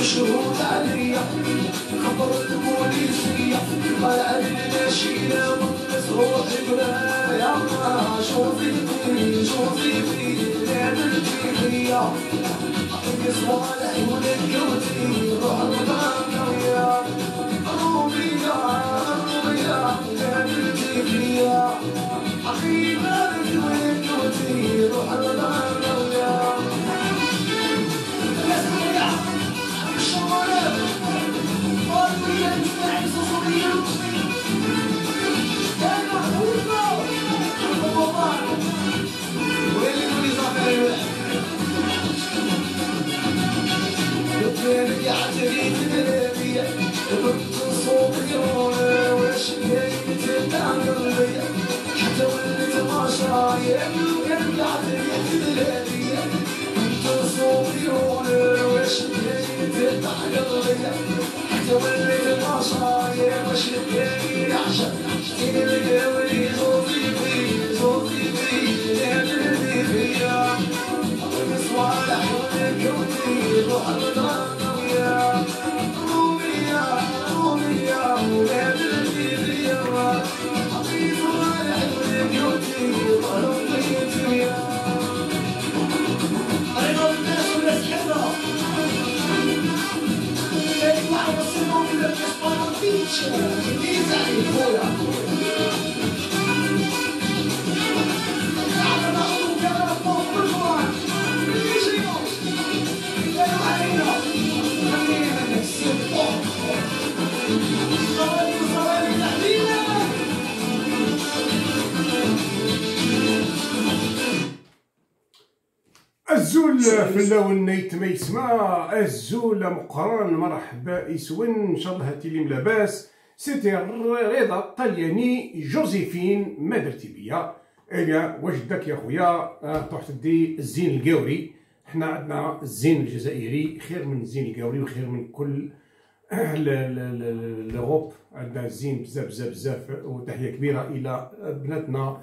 الشهود عليا خطر البوليسية طالع لنا شيلة ونس روحي قراية شوفي فيني شوفي فيني لعبتي فيا عطيني صوالح ونكوتي روح المغامرة ويا روبيا روبيا لعبتي فيا أخي الدنيا عتريت بلادية بنت صوتي رونا واش كاين قلبي حتى وليت ماشاية الدنيا عتريت بلادية بنت صوتي رونا واش كاين قلبي حتى وليت ماشاية واش كاين عشان كاين القوي صوتي في صوتي في لعبتي فيا صوالح ونكوتي روح الغرام ويا You're the اللون نيت ما يسمع الزول مقران مرحبا يسون ان شاء الله هاتي لي لاباس سيتي رضا الطلياني جوزيفين ما درتي بيا. أنا واش داك يا خويا؟ آه، تروح تدي الزين القوري حنا عندنا الزين الجزائري خير من الزين القوري وخير من كل لوروب عندنا الزين بزاف بزاف بزاف وتحية كبيرة إلى بناتنا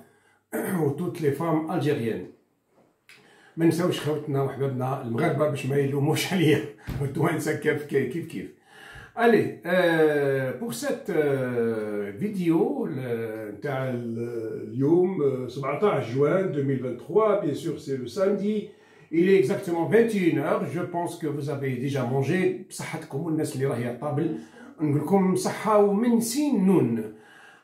و toutes les femmes algériennes. ما نساوش خوتنا وحبابنا المغاربة باش ما يلوموش عليا. والتوانسه كيف كيف كيف, euh, pour cette euh, vidéo le- نتاع ال- اليوم euh, 17 juin 2023, bien sûr c'est le samedi, il est exactement 21h, je pense que vous avez déjà mangé. بصحتكم والناس اللي راهي على ال table نقول لكم صحة ومن سين نون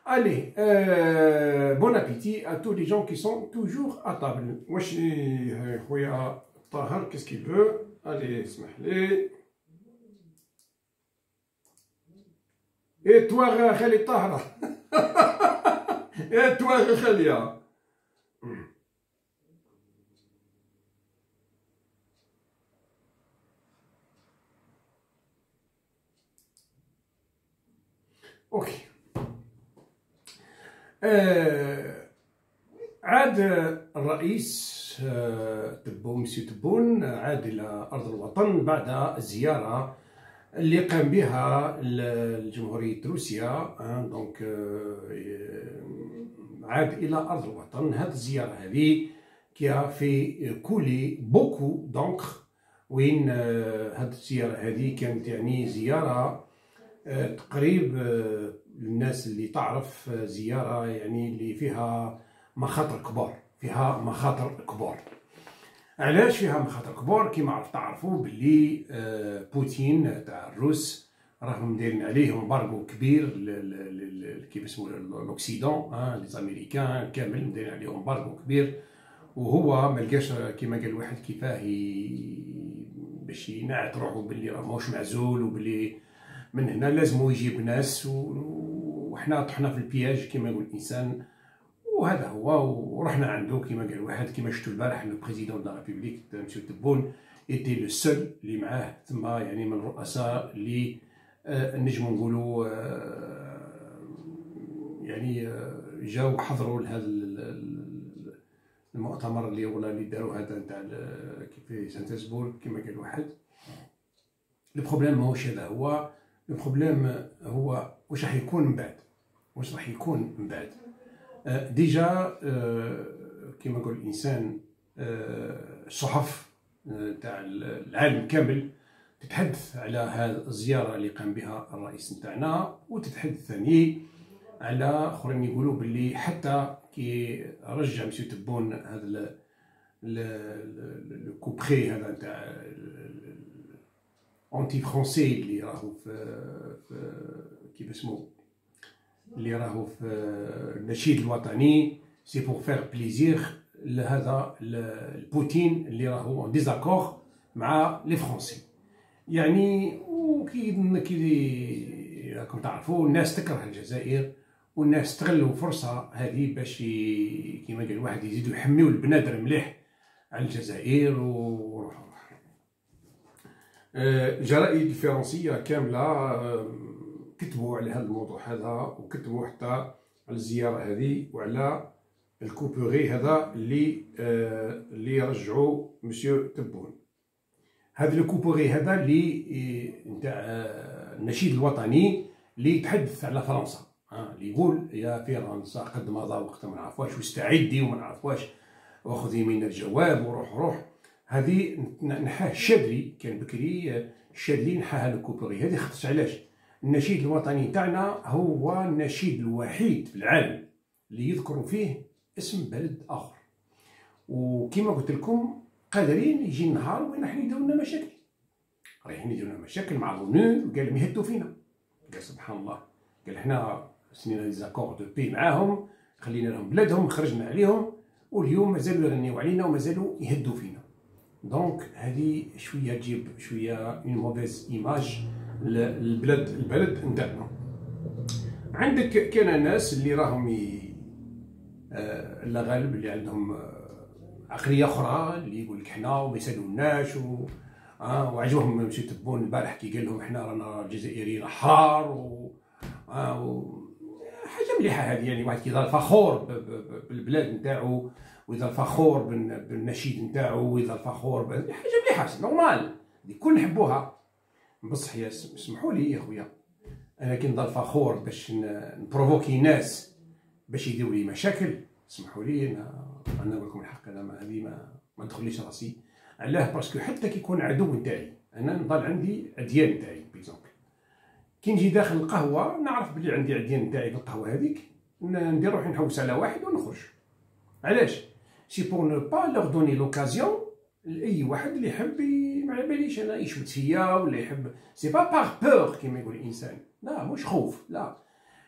Allez, euh, bon appétit à tous les gens qui sont toujours à table. Euh, qu'est-ce qu'il veut? Allez, smahli. Et toi, Khali Tahra. Et toi, Khalia. Hmm. Ok. آه عاد الرئيس آه، تبون مسيو تبون عاد إلى أرض الوطن بعد زيارة اللي قام بها ال- جمهورية روسيا آه، donc عاد إلى أرض الوطن. هذه الزيارة هذه qui fait couler beaucoup d'encre وين هذه الزيارة هذه كانت يعني زيارة تقريب آه، للناس اللي تعرف آه، زيارة يعني اللي فيها مخاطر كبار فيها مخاطر كبار. علاش فيها مخاطر كبار؟ كيما عرف تعرفوا باللي آه، بوتين تاع الروس راهم دايرين عليه embargo كبير كيف اسمه l'Occident ها لي كامل دايرين عليه embargo كبير. وهو ما لقاش كيما قال واحد كيفاه باش ينعت روحو باللي ماهوش معزول وباللي من هنا لازم يجيب ناس و- وحنا طحنا في ال piège كيما يقول الإنسان وهذا هو ورحنا عنده كما قال واحد كما شفتوا البارح le président de la République monsieur تبون était le seul اللي معاه ثم يعني من الرؤساء اللي آه، نجموا نقولوا آه، يعني آه، جاو حضروا لهذا ال- ال- المؤتمر اللي ولا اللي داروا هذا نتاع في سانت بيترسبورغ كما قال واحد. ال problème ماهوش هذا هو البروبليم هو واش راح يكون من بعد؟ واش راح يكون من بعد. آه، déjà آه، كما نقول الإنسان الصحف تاع العالم كامل تتحدث على هذه الزيارة اللي قام بها الرئيس نتاعنا وتتحدث ثاني على آخرين يقولوا باللي حتى كي رجع مسيو تبون هذا الكوبري هذا نتاع anti-français اللي راهو في كيف اسمه اللي راهو في النشيد الوطني c'est pour faire plaisir لهذا البوتين اللي راهو désaccord مع les Français يعني وكي كي راكم تعرفوا الناس تكره الجزائر والناس استغلوا الفرصه هذه باش كيما قال الواحد يزيدوا يحميو البنادر مليح على الجزائر وروحوا الجرائد آه، الفرنسيه كاملة آه، كتبوا على هذا الموضوع هذا وكتبوا حتى على الزيارة هذه وعلى الكوبوري هذا اللي آه، اللي رجعوا مسيو تبون. هذا الكوبوري هذا اللي نتاع النشيد الوطني اللي يتحدث على فرنسا. اللي يقول يا فرنسا قد مضى وقت ما نعرف واش واستعدي وما نعرف واش وخذي منا الجواب وروح روح هذه نحاه الشاذلي كان بكري الشاذلي نحاها الكوبوري هذه خص علاش؟ النشيد الوطني تاعنا هو النشيد الوحيد في العالم اللي يذكر فيه اسم بلد آخر. وكما قلت لكم قادرين يجي النهار وين راح يديروا لنا مشاكل. رايحين يديروا لنا مشاكل مع l'ONU وقال لهم يهدوا فينا. قال سبحان الله. قال حنا سنينا les accords de paix معاهم خلينا لهم بلادهم خرجنا عليهم واليوم مازالوا يغنيو علينا ومازالوا يهدوا فينا. donc هذه شوية تجيب شوية une mauvaise image للبلد البلد نتاعنا عندك كان ناس اللي راهم. آه لا غالب اللي عندهم آه عقلية أخرى اللي يقول لك حنا وما يسالوناش و آه وعجبهم مشي تبون البارح كي قال لهم حنا رانا الجزائريين احرار و... آه و... حاجة مليحة هذه يعني واحد كيظهر فخور بالبلاد نتاعو ويظهر فخور بالنشيد نتاعو ويظهر فخور حاجة مليحة normal. الكل نحبوها. بصح يا اسمحوا لي يا خويا. أنا كي نظل فخور باش نprovoquer ناس باش يديروا لي مشاكل اسمحوا لي أنا أنا نقول لكم الحق أنا ما هذه ما ما تدخليش راسي. علاه parce que حتى كي يكون عدو نتاعي أنا نضل عندي اديان نتاعي par exemple كي نجي داخل القهوة نعرف بلي عندي عديان نتاعي في القهوة هذيك ندير روحي نحوس على واحد ونخرج. علاش؟ c'est pour ne pas leur donner l'occasion لاي واحد اللي يحب ما على باليش أنا يشمت فيا ولا يحب. c'est pas par peur كيما يقول الإنسان. لا مش خوف لا.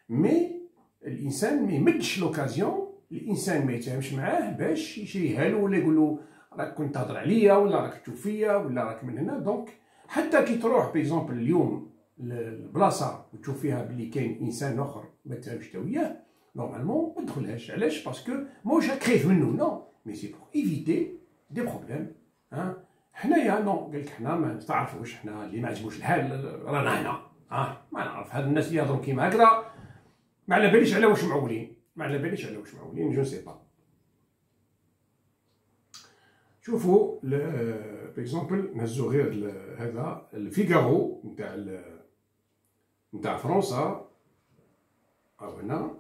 mais الإنسان ما يمدش l'occasion الإنسان ما يتهمش معاه باش يشريها له ولا يقول له راك كنت تهضر عليا ولا راك تشوف فيا ولا راك من هنا. donc حتى كي تروح par exemple اليوم لبلاصة وتشوف فيها بلي كاين إنسان آخر ما تفهمش وياه normalement ما تدخلهاش. علاش؟ parce que ماهوش خايف منه. non mais c'est pour éviter des problèmes ها؟ حنايا نو قال لك حنا ما تعرفوش حنا اللي ما عجبوش الحال رانا هنا ها؟ ما نعرف هاد الناس اللي يهضروا كيما هكذا ما على باليش على واش معولين ما على باليش على واش معولين je sais pas. شوفوا par exemple نهزو غير هذا Le Figaro نتاع نتاع فرنسا أو هنا.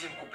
심고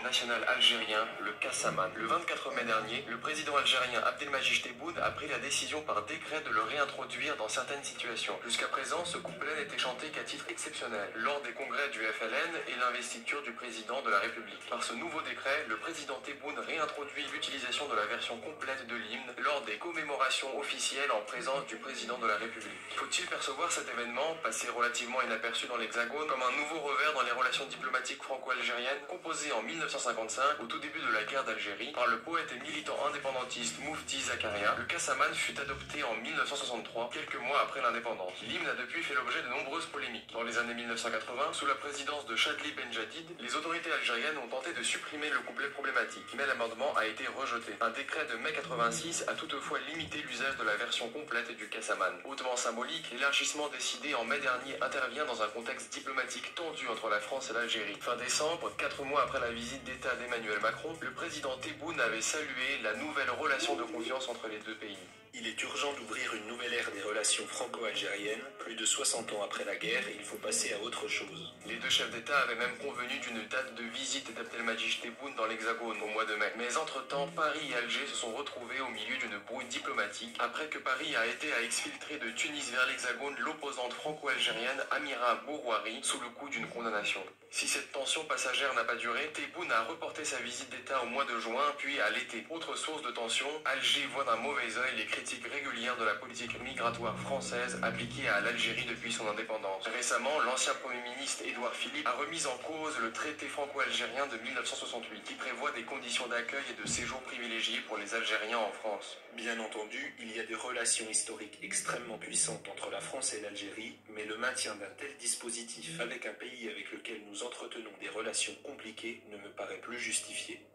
couplet. algérien, le Kassaman. Le 24 mai dernier, le président algérien Abdelmajid Tebboune a pris la décision par décret de le réintroduire dans certaines situations. Jusqu'à présent, ce couplet n'était chanté qu'à titre exceptionnel, lors des congrès du FLN et l'investiture du président de la République. Par ce nouveau décret, le président Tebboune réintroduit l'utilisation de la version complète de l'hymne lors des commémorations officielles en présence du président de la République. Faut-il percevoir cet événement, passé relativement inaperçu dans l'Hexagone, comme un nouveau revers dans les relations diplomatiques franco-algériennes, composées en 1950 1955, au tout début de la guerre d'Algérie, par le poète et militant indépendantiste Moufdi Zakaria, le Kassaman fut adopté en 1963, quelques mois après l'indépendance. L'hymne a depuis fait l'objet de nombreuses polémiques. Dans les années 1980, sous la présidence de Chadli Benjadid, les autorités algériennes ont tenté de supprimer le couplet problématique, mais l'amendement a été rejeté. Un décret de mai 86 a toutefois limité l'usage de la version complète du Kassaman. Hautement symbolique, l'élargissement décidé en mai dernier intervient dans un contexte diplomatique tendu entre la France et l'Algérie. Fin décembre, quatre mois après la visite d'État d'Emmanuel Macron, le président Tebboune avait salué la nouvelle relation de confiance entre les deux pays. Il est urgent d'ouvrir une nouvelle ère des relations franco-algériennes. Plus de 60 ans après la guerre, il faut passer à autre chose. Les deux chefs d'État avaient même convenu d'une date de visite d'Abdelmajid Tebboune dans l'Hexagone au mois de mai. Mais entre-temps, Paris et Alger se sont retrouvés au milieu d'une brouille diplomatique après que Paris a été à exfiltrer de Tunis vers l'Hexagone l'opposante franco-algérienne Amira Bourouari sous le coup d'une condamnation. Si cette tension passagère n'a pas duré, Tebboune a reporté sa visite d'État au mois de juin, puis à l'été. Autre source de tension, Alger voit d'un mauvais œil les critiques régulières de la politique migratoire française appliquée à l'Algérie depuis son indépendance. Récemment, l'ancien Premier ministre Édouard Philippe a remis en cause le traité franco-algérien de 1968, qui prévoit des conditions d'accueil et de séjour privilégiés pour les Algériens en France. Bien entendu, il y a des relations historiques extrêmement puissantes entre la France et l'Algérie, mais le maintien d'un tel dispositif avec un pays avec lequel nous entretenons des relations compliquées ne me paraît plus justifié.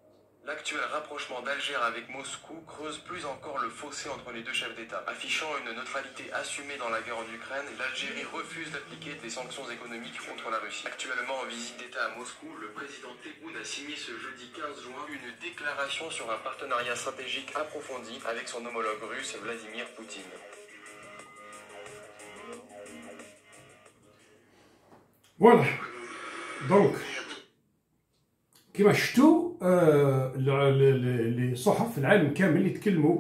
L'actuel rapprochement d'Alger avec Moscou creuse plus encore le fossé entre les deux chefs d'État. Affichant une neutralité assumée dans la guerre en Ukraine, l'Algérie refuse d'appliquer des sanctions économiques contre la Russie. Actuellement en visite d'État à Moscou, le président Tebboune a signé ce jeudi 15 juin une déclaration sur un partenariat stratégique approfondi avec son homologue russe Vladimir Poutine. Voilà. Donc, كما شفتوا آه، ال- ال- ال- الصحف العالم كامل يتكلموا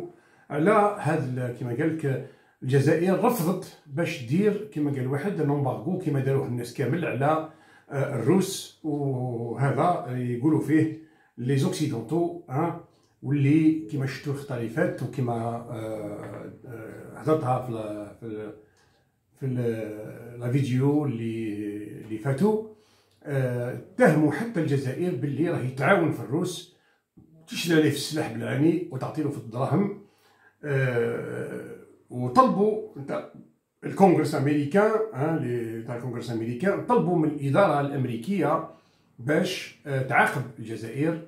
على هذا كما قال لك الجزائر رفضت باش دير كما قال واحد l'embargo كما داروه الناس كامل على آه، الروس وهذا يقولوا فيه les Occidentaux ها واللي كما شفتوا الخطا اللي فات وكما آه، آه، هضرتها في ال- في لا فيديو اللي اللي فاتوا آه، اتهموا حتى الجزائر باللي راهي تعاون في الروس تشري ليه في السلاح بالعاني وتعطي في الدراهم. آه، وطلبوا الكونغرس ها اللي تاع الكونغرس الامريكان طلبوا من الإدارة الأمريكية باش آه، تعاقب الجزائر.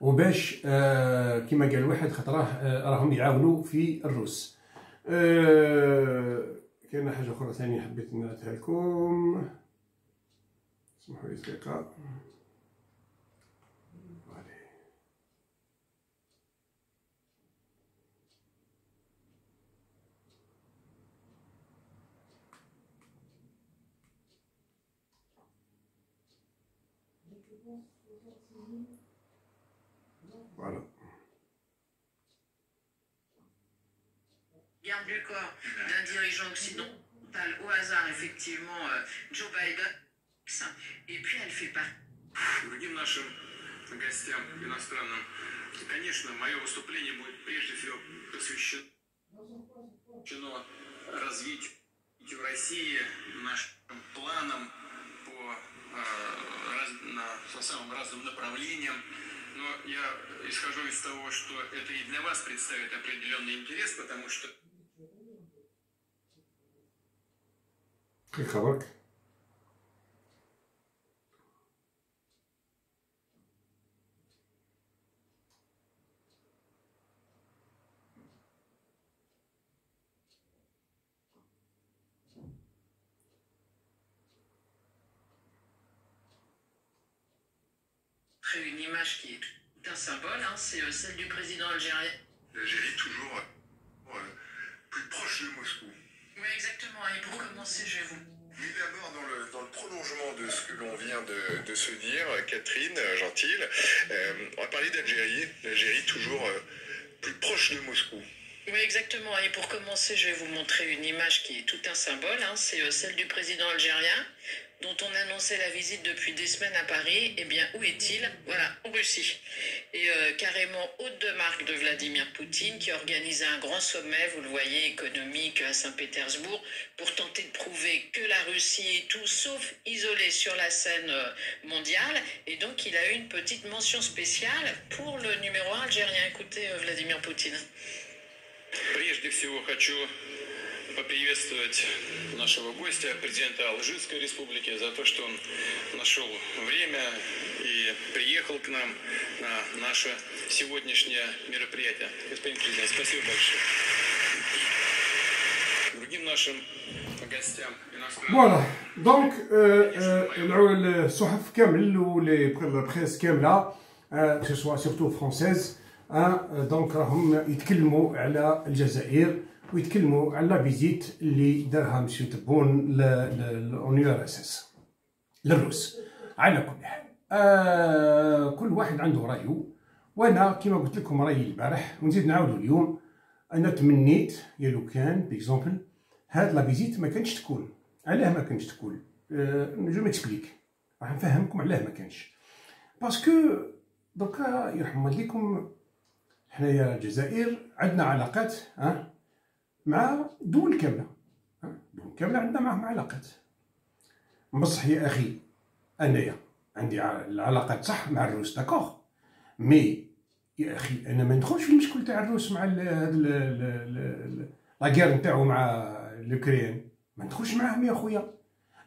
وباش آه، كما قال واحد خطراه آه، راهم يعاونوا في الروس. آه، كاين حاجة أخرى ثانية حبيت نعطيها لكم. Voilà. Garde le corps d'un dirigeant occidental au hasard, effectivement, euh, Joe Biden. Et puis elle fait. Другим нашим гостям иностранным, конечно, мое выступление будет прежде всего посвящено развитию России, нашим планам по, э, раз- на- самым разным направлениям. Но я исхожу из того, что это и для вас представит определенный интерес, потому что كي Une image qui est tout un symbole, hein, c'est euh, celle du président algérien. L'Algérie toujours euh, plus proche de Moscou. Oui, exactement. Et pour commencer, je vais vous oui, d'abord, dans le, dans le, prolongement de ce que l'on vient de, de, se dire, Catherine, euh, Gentil, on a parlé d'Algérie, l'Algérie toujours plus proche de Moscou. Oui, exactement. Et pour commencer, je vais vous montrer une image qui est tout un symbole, hein, c'est celle du président algérien dont on annonçait la visite depuis des semaines à Paris, eh bien, où est-il Voilà, en Russie. Et euh, carrément hôte de marque de Vladimir Poutine, qui organisait un grand sommet, vous le voyez, économique à Saint-Pétersbourg, pour tenter de prouver que la Russie est tout sauf isolée sur la scène euh, mondiale. Et donc, il a eu une petite mention spéciale pour le numéro 1 algérien. Écoutez, euh, Vladimir Poutine. Прежде всего хочу поприветствовать нашего гостя, президента Алжирской республики, за то, что он нашел время и приехал к нам на наше сегодняшнее мероприятие. Господин президент, спасибо большое. Другим нашим гостям иностранным... فوالا دونك الصحف كامل ولي بريس كامله كو سوا سورتو فرونسيز دونك راهم يتكلموا على الجزائر ويتكلموا على la visite اللي دارها مسيو تبون l'URSS للروس على كل حال. آه كل واحد عنده رأيه. وأنا كما قلت لكم رأيي البارح ونزيد نعاودو اليوم. أنا تمنيت يا لو كان par exemple هاد la visite ما كانش تكون. علاه ما كانش تكون. أه je m'explique راح نفهمكم علاه ما كانش. parce que دوكا يرحم والديكم حنايا الجزائر عندنا علاقات ها مع دول كاملة. دول كاملة عندنا معهم علاقات بصح يا أخي أنايا. عندي العلاقات صح مع الروس d'accord. mais يا أخي أنا ما ندخلش في المشكل تاع الروس مع la guerre نتاعو مع l'Ukraine ما ندخلش معاهم يا خويا.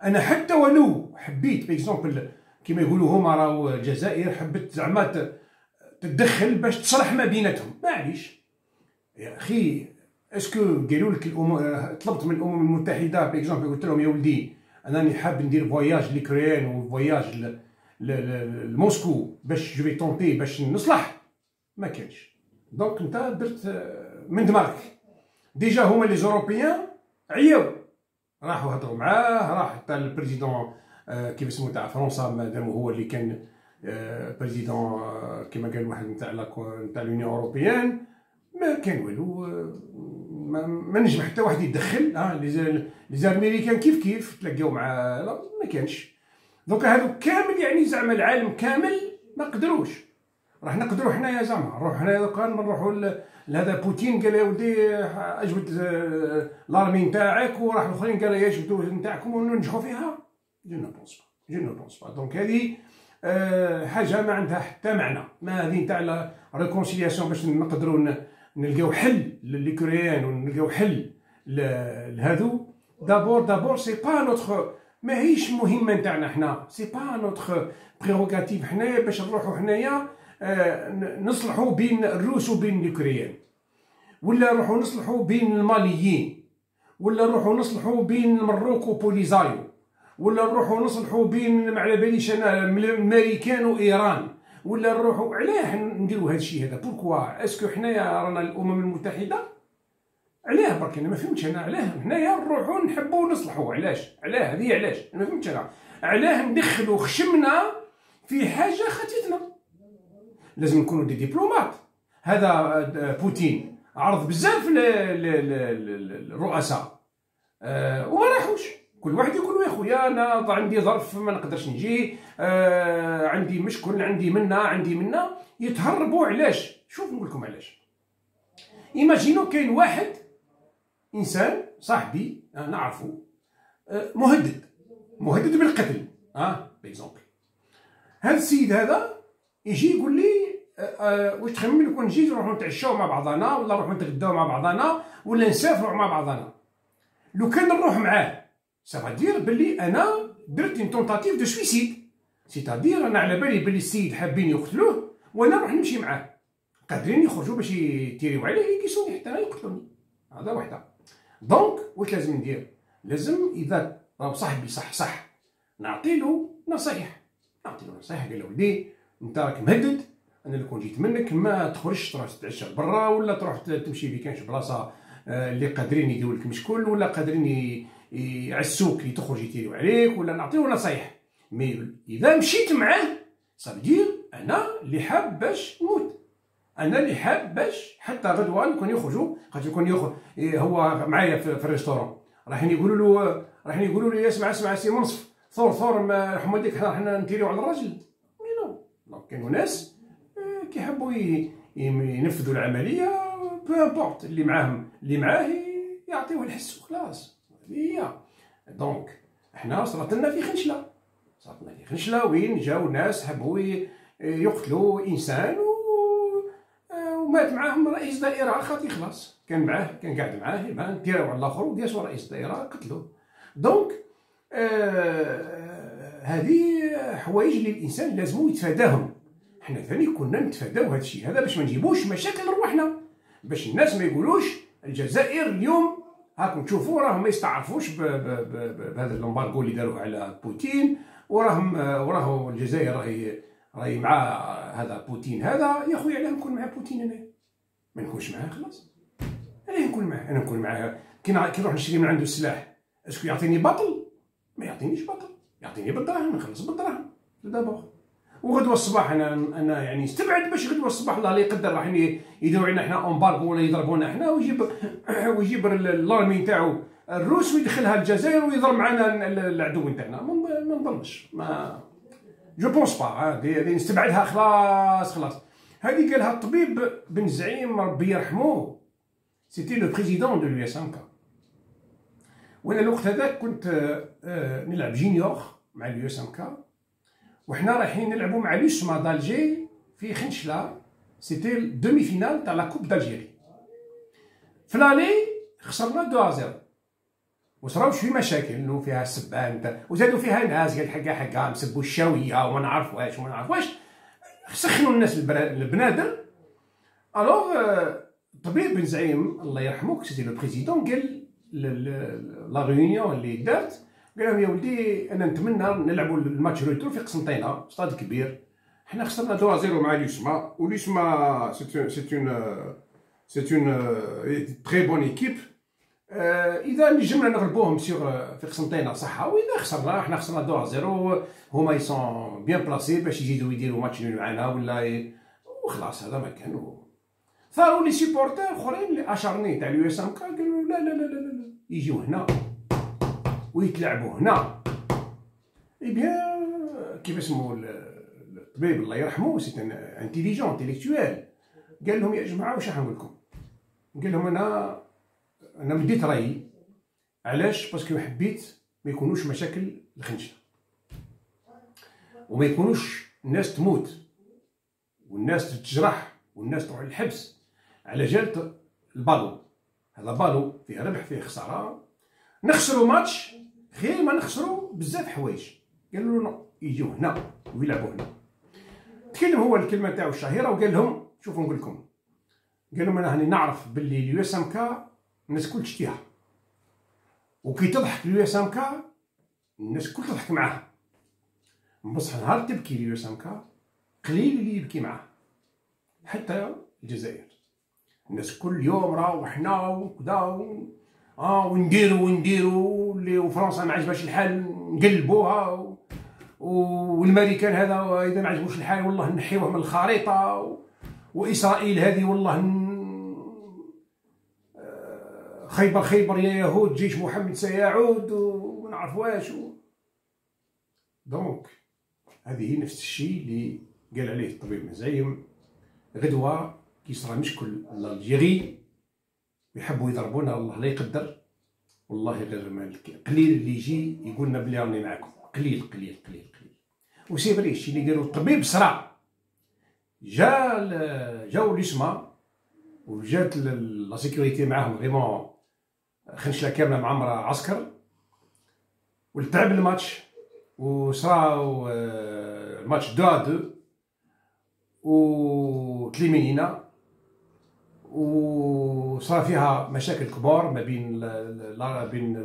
أنا حتى ولو حبيت par exemple كيما يقولوا هما راهو الجزائر حبت زعما تتدخل باش تصلح ما بيناتهم. معليش. يا أخي est-ce que قالوا لك الأم... طلبت من الامم المتحده par exemple قلت لهم يا ولدي انني حاب ندير voyage لكريان و voyage لموسكو باش je vais tenter باش نصلح ما كانش donc انت درت من دماغك déjà هما les Européens عياو راحوا هضروا معاه راح حتى ال président كيف اسمه تاع فرنسا مادام هو اللي كان président كما قال واحد نتاع نتاع l'Union européenne ما كان والو ما, نجم حتى واحد يدخل ها les Américains كيف كيف تلاقاو مع لا ما كانش. donc هادو كامل يعني زعما العالم كامل ما قدروش. راح نقدروا حنايا زعما نروح حنايا دوكا نروحوا لهذا بوتين قال يا ولدي أجبد l'armée نتاعك وراح الأخرين قال يا جبدوا نتاعكم وننجحوا فيها. je ne pense pas je ne pense pas donc هذه حاجة ما عندها حتى معنى. ما هذه نتاع la réconciliation باش نقدروا نلقاو حل للكوريان ونلقاو حل لهذو d'abord d'abord c'est pas notre ماهيش مهمة نتاعنا حنا. c'est pas notre prérogative حنايا باش نروحو حنايا آه نصلحوا بين الروس وبين اليوكريان ولا نروحوا نصلحوا بين الماليين. ولا نروحوا نصلحوا بين المروك و Polisario. ولا نروحوا نصلحوا بين ما على باليش أنا الامريكان وإيران. ولا نروحوا علاه نديروا هذا الشيء هذا؟ pourquoi est-ce que حنايا رانا الأمم المتحدة؟ علاه برك أنا ما فهمتش أنا علاه حنايا نروحوا نحبوا نصلحوا علاش؟ علاه هذه علاش؟ أنا ما فهمتش أنا. علاه ندخلوا خشمنا في حاجة خاتتنا. لازم نكونوا دي دبلومات هذا بوتين. عرض بزاف الرؤساء. أه وما راحوش. كل واحد يقول خويا أنا عندي ظرف ما نقدرش نجي. آه عندي مشكل عندي منا عندي منا. يتهربوا علاش؟ شوف نقول لكم علاش. ايماجينو كاين واحد انسان صاحبي آه نعرفه آه مهدد مهدد بالقتل آه par exemple هذا السيد هذا يجي يقول لي واش تخمم لو كان نجي نروحو نتعشاو مع بعضنا ولا نروحو نتغداو مع بعضنا ولا نسافروا مع بعضنا لو كان نروح معاه ça veut dire بلي أنا درت une tentative de suicide c'est-à-dire أنا على بالي بلي السيد حابين يقتلوه وأنا نروح نمشي معاه. قادرين يخرجوا باش يتيريو عليه يقيسوني حتى يقتلوني. هذا وحده. donc واش لازم ندير؟ لازم إذا راه صاحبي صح صح نعطي له نصايح نعطي له نصايح قال ولدي أنت راك مهدد أنا لو كون جيت منك ما تخرجش تروح تتعشى برا ولا تروح تمشي في كانش بلاصة اللي قادرين يديروا لك مشكل ولا قادرين يعسوك تخرج يتيريو عليك ولا نعطيو نصايح. mais إذا مشيت معاه صافي أنا اللي حاب باش نموت. أنا اللي حاب باش حتى غدوة نكون يخرجوا. قد يكون يخرج هو معايا في, الريستورون رايحين يقولوا له رايحين يقولوا له اسمع اسمع سي منصف. ثور ثور ما حموديك حنا حنا نتيريو على الراجل. نو. دونك ناس آه، كيحبوا ينفذوا العملية بو امبورت اللي معاهم اللي معاه يعطيوه الحس وخلاص. هي donc حنا صرات لنا في خنشلة. صرات لنا في خنشلة وين جاو ناس حبوا يقتلوا إنسان و ومات معاهم رئيس دائرة. خاطي خلاص. كان معاه كان قاعد معاه يبان تيراو على الآخر وقاسوا رئيس دائرة قتلوه donc آه هذه حوايج اللي الإنسان لازم يتفاداهم. حنا ثاني كنا نتفاداو هذا الشيء. هذا باش ما نجيبوش مشاكل لروحنا باش الناس ما يقولوش الجزائر اليوم هاكم تشوفوا راهم ما يستعرفوش بهذا ال embargo اللي داروه على بوتين وراهم آه، وراه الجزائر راهي راهي مع هذا بوتين هذا. يا خويا علاه نكون مع بوتين أنا؟ ما نكونش معاه خلاص. علاه نكون معاه أنا نكون معاه. كي نروح نشري من عنده السلاح est-ce que يعطيني بطل؟ ما يعطينيش بطل. يعطيني بالدراهم نخلص بالدراهم. دابا وغدوة الصباح أنا أنا يعني استبعد باش غدوة الصباح الله لا يقدر راح يديروا علينا إحنا embargo ولا يضربونا إحنا ويجيب ويجيب ال- ال armée نتاعو الروس ويدخلها الجزائر ويضرب معنا ال- العدو نتاعنا. ما نظنش moi je pense pas هذه نستبعدها. خلاص خلاص. هذه قالها الطبيب بن زعيم ربي يرحمه. c'était le président de l'USMK وأنا الوقت هذاك كنت آه، آه، نلعب junior مع ال USMK. وحنا رايحين نلعبوا مع l'USMA d'Alger في خنشلة. c'était ال demi-finale تاع la Coupe d'Algérie في l'aller خسرنا 2 0 وصراو شوية مشاكل فيها السبان وزادوا فيها ناس قال حقا حقا مسبوا الشاوية وما نعرف واش وما نعرف واش. سخنوا الناس البنادم alors آه، الطبيب بن زعيم الله يرحمه c'était le président قال la réunion اللي دارت قال لهم يا ولدي أنا نتمنى نلعبوا الماتش retour في قسنطينة استاد كبير. حنا خسرنا 2 0 مع l'USMA و l'USMA c'est c'est un c'est une très bonne équipe إذا نجمنا نغلبوهم sûr في قسنطينة صح وإذا خسرنا حنا خسرنا 2 0 هما ils sont bien placés باش يزيدوا يديروا ماتش معنا ولا وخلاص هذا ما كان. ثاروا les supporteurs أخرين اللي acharnés تاع ال USM قالوا لا لا لا لا يجيو هنا. ويتلعبوا هنا. eh bien كيف اسمه ال- الطبيب الله يرحمه c'est un intelligent intellectuel قال لهم يا جماعة واش راح نقول لكم؟ قال لهم أنا أنا مديت رأيي. علاش؟ parce que حبيت ما يكونوش مشاكل لخنشلة وما يكونوش الناس تموت والناس تتجرح والناس تروح للحبس على جال البالو هذا بالو فيه ربح فيه خسارة. نخسروا ماتش خير ما نخسروا بزاف حوايج. قالوا له non يجيو هنا ويلعبوا هنا. تكلم هو الكلمة تاعو الشهيرة وقال لهم شوفوا نقول لكم. قال لهم أنا هاني نعرف باللي ال USMK الناس كل تشتيها وكي تضحك ال USMK الناس كل تضحك معاها. بصح نهار تبكي ال USMK قليل اللي يبكي معاه. حتى الجزائر. الناس كل يوم راهو حنا وكذا آه ونديروا ونديروا اللي وفرنسا ما عجبهاش الحال نقلبوها و... والامريكان هذا إذا ما عجبوش الحال والله نحيوه من الخريطة و... وإسرائيل هذه والله ن... آه، خيبر خيبر يا يهود جيش محمد سيعود وما نعرف واش و... donc هذه نفس الشيء اللي قال عليه الطبيب بن زعيم غدوة كي صرا مشكل l'Algérie يحبوا يضربونا الله لا يقدر. والله غير مالك. قليل اللي يجي يقول لنا بلي راني معاكم قليل قليل قليل قليل. و c'est vrai الشيء اللي قالوا الطبيب صرا. جا جاو l'USMA وجات la sécurité معاهم vraiment خنشله كاملة معمره عسكر. وتلعب الماتش وصراو آه، الماتش 2 2 وتليمينينا وصار فيها مشاكل كبار ما بين ال- بين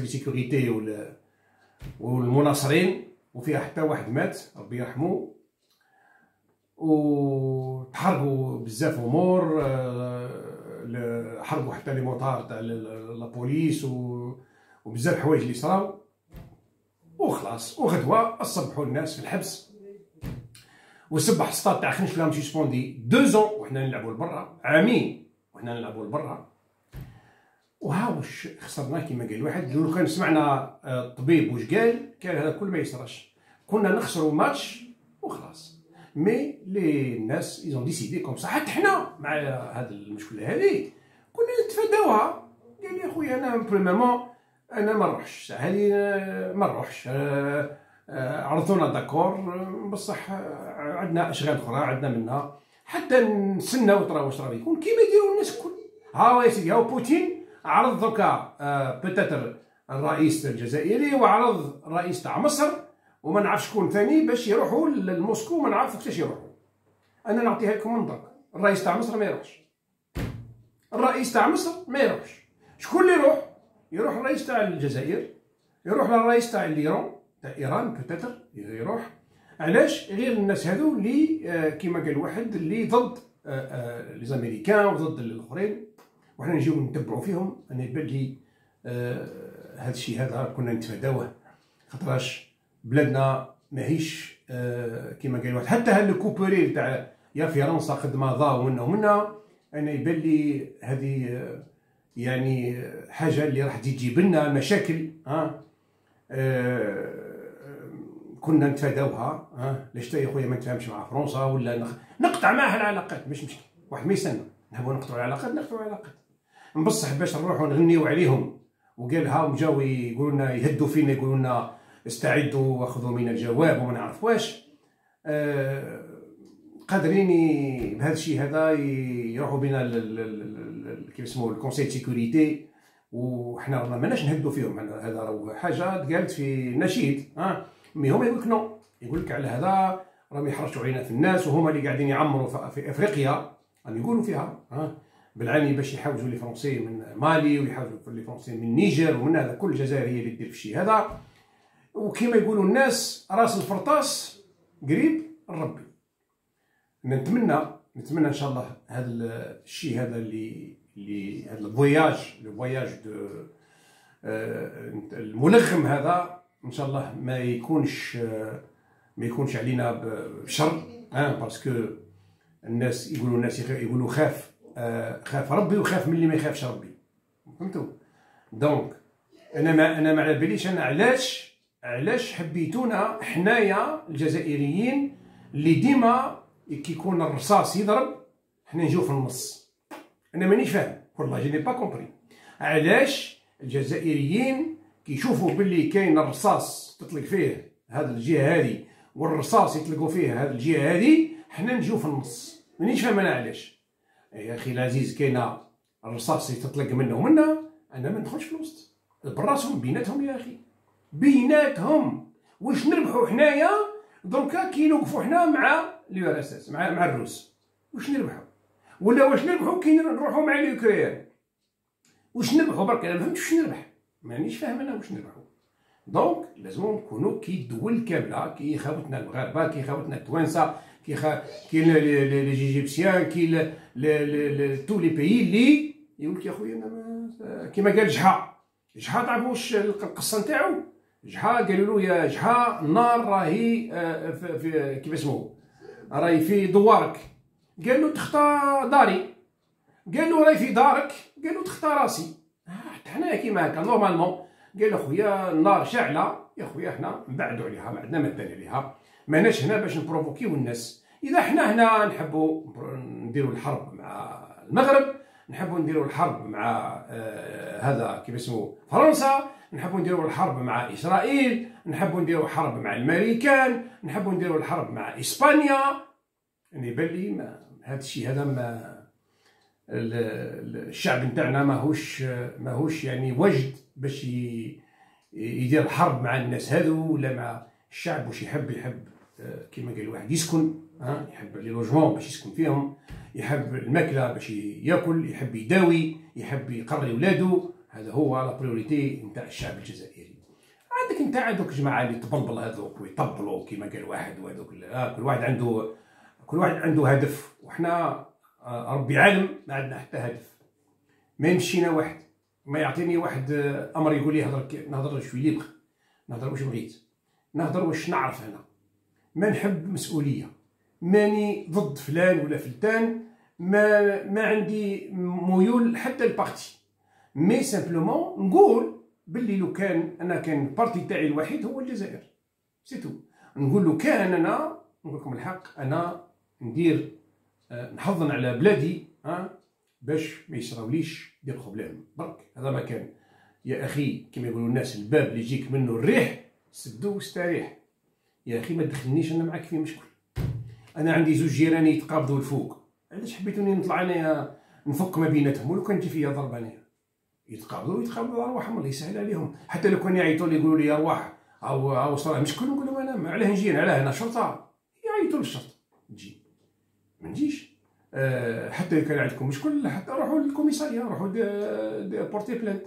les sécurités وال- والمناصرين وفيها حتى واحد مات ربي يرحمه. وتحرقوا بزاف أمور آه، حرقوا حتى les motards تاع ال- ال- la police و- وبزاف حوايج اللي صراو. وخلاص وغدوة أصبحوا الناس في الحبس. وصبح السطاد تاع خنشله مشي suspendu deux ans وحنا نلعبوا لبرا. عامين وحنا نلعبوا لبرا. وها واش خسرنا كما قال واحد. لو كان سمعنا آه، الطبيب واش قال كان هذا كل ما يصراش كنا نخسروا ماتش وخلاص. mais لي الناس ils ont décidé comme ça حتى حنا مع هذه المشكلة هذه. كنا نتفاداوها. قال لي أخويا أنا vraiment أنا ما نروحش. هذه آه، ما نروحش. آه، آه، عرضونا d'accord آه، بصح آه، عندنا أشغال أخرى عندنا منها. حتى نسناو ترى واش راه يكون. كيما يديروا الناس الكل. ها يا سيدي هاو بوتين عرض دوكا آه، peut-être الرئيس الجزائري وعرض الرئيس تاع مصر وما نعرف شكون ثاني باش يروحوا لموسكو ما نعرف وقتاش يروحوا. أنا نعطيها لكم من درك الرئيس تاع مصر ما يروحش. الرئيس تاع مصر ما يروحش. شكون اللي يروح؟ يروح الرئيس تاع الجزائر يروح للرئيس تاع الايران تاع ايران peut-être يروح. علاش؟ غير الناس هذو اللي آه، كيما قال واحد اللي ضد les Américains وضد الأخرين. وحنا نجيو نتبعوا فيهم. أنا يبان لي آه، هذا الشيء هذا كنا نتفاداوه. خاطرش بلادنا ماهيش آه، كيما قال واحد. حتى هاد الكوبوري تاع يا فرنسا خدمة ضا ومنا ومنا أنا يبان هذه يعني حاجة اللي راح تجيب لنا مشاكل ها؟ آه، كنا نتفاداوها ها؟ ليش يا خويا ما نتفاهمش مع فرنسا ولا نخ... نقطع معها العلاقات مش مشكل واحد ما يستنى نحبوا نقطعوا العلاقات نقطعوا العلاقات. نبصح باش نروحوا نغنيو عليهم. وقال هاهم جاو يقولوا لنا يهدوا فينا يقولوا لنا استعدوا واخذوا من الجواب وما نعرف واش. آه قادرين بهذا الشيء هذا يروحوا بنا كيف اسمه ال conseil de sécurité وحنا رانا ماناش نهدوا فيهم هذا راهو حاجة قالت في نشيد ها؟ mais هما يقول لك non يقول لك على هذا راهم يحرشوا علينا في الناس وهما اللي قاعدين يعمروا في- أفريقيا. راهم يقولوا فيها ها؟ بالعاني باش يحوجوا les Français من مالي ويحوجوا les Français من نيجر ومن هذا. كل الجزائر هي اللي تدير في الشيء هذا. وكما يقولوا الناس راس الفرطاس قريب الربي نتمنى نتمنى إن شاء الله هذا الشيء هذا اللي اللي هذا ال voyage ال voyage de الملغم هذا إن شاء الله ما يكونش ما يكونش علينا بشر ها parce que الناس يقولوا الناس يقولوا خاف آه، خاف ربي وخاف من اللي ما يخافش ربي. فهمتوا؟ donc أنا ما أنا ما على باليش أنا علاش علاش حبيتونا حنايا الجزائريين اللي ديما كي يكون الرصاص يضرب حنا نجيو في النص. أنا مانيش فاهم والله j'ai pas compris علاش الجزائريين كي يشوفوا باللي كاين الرصاص تطلق فيه هذا الجهة هذه والرصاص يطلقوا فيه هذه الجهة هذه حنا نجيو في النص. مانيش فاهم أنا علاش. يا أخي العزيز كاينة الرصاص تطلق منا ومنا أنا ما ندخلش في الوسط. براسهم بيناتهم يا أخي. بيناتهم. واش نربحوا حنايا؟ دركا كي نوقفوا حنا مع ال US مع مع الروس. واش نربحوا؟ ولا واش نربحوا كي نروحوا مع اليوكرين واش نربحوا؟ برك أنا ما فهمتش واش نربح. مانيش فاهم أنا واش نربحوا donc لازم نكونوا كي الدول كامله كي خاوتنا المغاربه كي خاوتنا التوانسة كي خا... كي لي- لي لي- لي جيجيبسيان كي l- l- l- tous les pays اللي يقول لك يا خويا أنا ما... كيما قال جحا. جحا تعرفوا واش القصة نتاعو؟ جحا قالوا له يا جحا النار راهي آه، في, في كيف اسمه؟ راهي في دوارك. قال له داري. قال له راهي في دارك. قال له راسي. حتى حنايا كيما هكا. normalement قال له خويا النار شاعله يا خويا حنا نبعدوا عليها ما عندنا ما دار عليها ماناش هنا باش نبروفوكيو الناس. إذا حنا هنا نحبوا نديروا الحرب مع المغرب نحبوا نديروا الحرب مع آه هذا كيف اسمه فرنسا نحبوا نديروا الحرب مع إسرائيل نحبوا نديروا حرب مع الامريكان نحبوا نديروا الحرب مع إسبانيا. يعني يبان لي ما هذا الشيء هذا ما الشعب نتاعنا ماهوش ماهوش يعني وجد باش يدير حرب مع الناس هذو ولا مع الشعب واش يحب يحب آه، كيما قال واحد يسكن ها يحب les logements باش يسكن فيهم يحب الماكلة باش ياكل يحب يداوي يحب يقري ولادو هذا هو la priorité نتاع الشعب الجزائري. عندك انت هذوك الجماعه اللي تبلبل هذوك ويطبلوا كيما قال واحد وهذوك آه، كل واحد عنده كل واحد عنده هدف وحنا ربي عالم ما عندنا حتى هدف. ما يمشينا واحد ما يعطيني واحد آه، أمر يقول لي هضر نهضر شوي اللي نهضر واش بغيت. نهضر واش نعرف أنا. ما نحب مسؤولية. ماني ضد فلان ولا فلتان. ما ما عندي ميول حتى ال parti. mais simplement نقول باللي لو كان أنا كان ال parti تاعي الوحيد هو الجزائر c'est tout. نقول لو كان أنا نقول لكم الحق أنا ندير آه، نحضن على بلادي ها باش ما يصراوليش des problèmes برك هذا ما كان. يا أخي كما يقولوا الناس الباب اللي يجيك منه الريح سدو واستريح. يا أخي ما تدخلنيش أنا معاك في مشكل. أنا عندي زوج جيراني يتقابضوا الفوق. علاش حبيتوني نطلع انايا نفك ما بيناتهم؟ ولو كان فيا ضربة انايا يتقابضوا يتقابضوا ارواحهم الله يسهل عليهم. حتى لو كانوا يعيطوا لي يقولوا لي أرواح أو أو صرا مشكل نقول لهم أنا علاه نجي علاه أنا شرطة. يعيطوا للشرطة. تجي ما نجيش. أه حتى كان عندكم مشكل حتى روحوا للكوميسارية روحوا porter plainte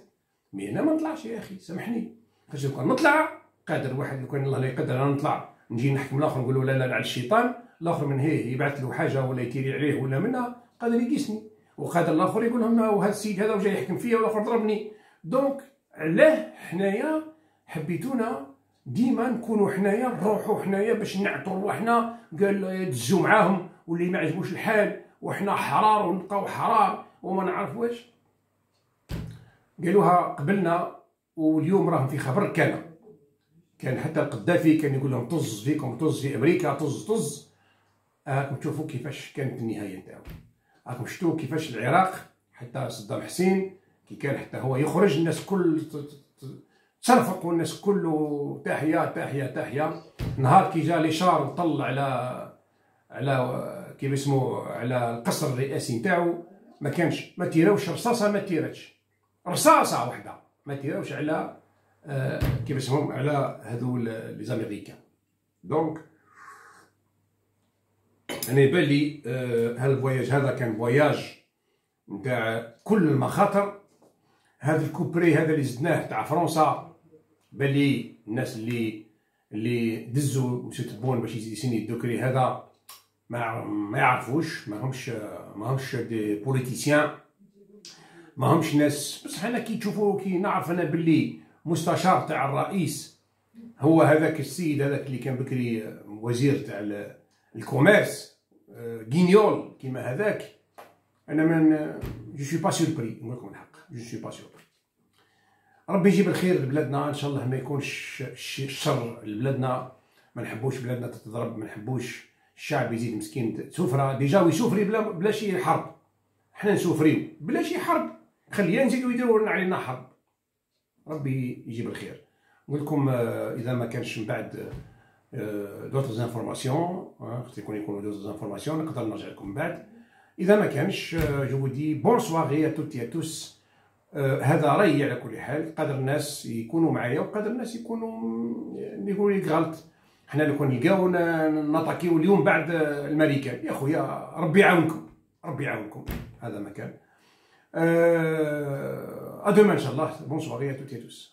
mais أنا ما نطلعش يا أخي سامحني. خاطر كان نطلع قادر واحد لو كان الله لا يقدر أنا نطلع. نجي نحكم الآخر نقول له لا لا على الشيطان. الآخر من هيه يبعث له حاجة ولا يتيري عليه ولا منها قادر يقيسني. وقادر الآخر يقول لهم وهذا السيد هذا وجاي يحكم فيا والآخر ضربني. دونك علاه حنايا حبيتونا ديما نكونوا حنايا نروحوا حنايا باش نعطوا رواحنا قال دزوا معاهم واللي ما عجبوش الحال وحنا حرار ونبقاو حرار وما نعرف واش. قالوها قبلنا واليوم راهم في خبر كان. كان حتى القذافي كان يقول لهم طز فيكم طز في أمريكا طز طز. راكم تشوفوا كيفاش كانت النهاية نتاعو راكم شفتوا كيفاش العراق حتى صدام حسين كي كان حتى هو يخرج الناس كل تصفق والناس كله تحيه تحيه تحيه نهار كي جا les chars وطل على على كيف اسمه على القصر الرئاسي نتاعو ما كانش ما تيراوش رصاصة ما تيراتش رصاصة واحدة ما تيراوش على آه كيف اسمهم على هذو les Américains. donc أنا يبان لي آه ال voyage هذا كان voyage نتاع كل المخاطر. هذا الكوبري هذا اللي زدناه تاع فرنسا. بلي الناس اللي اللي دزوا مسيو تبون باش يسيني ال décret هذا ما ما يعرفوش ما همش ما همش des politiciens ما همش ناس. بصح أنا كي تشوفوا كي نعرف أنا باللي مستشار تاع الرئيس هو هذاك السيد هذاك اللي كان بكري وزير تاع ال commerce guignol كيما هذاك أنا moi je suis pas surpris نقول لكم الحق je suis pas surpris ربي يجيب الخير لبلادنا إن شاء الله ما يكونش الشر لبلادنا. ما نحبوش بلادنا تتضرب ما نحبوش الشعب يزيد مسكين. سوفرا déjà ويسوفري بلا بلا شي حرب. حنا نسوفريو بلا شي حرب. خلينا نزيدو يديروا علينا حرب. ربي يجيب الخير. نقول لكم إذا ما كانش من بعد d'autres informations خاطر يكون يكونوا d'autres informations نقدر نرجع لكم من بعد. إذا ما كانش je dis bonne soirée toutes et tous هذا رأيي على كل حال. قادر الناس يكونوا معايا وقادر الناس يكونوا يقولوا لي غلط حنا لو كان نلقاو نطاكيو اليوم بعد الماريكان يا خويا ربي يعاونكم ربي يعاونكم. هذا ما كان. أه... إن شاء الله. بون سواري توتي توس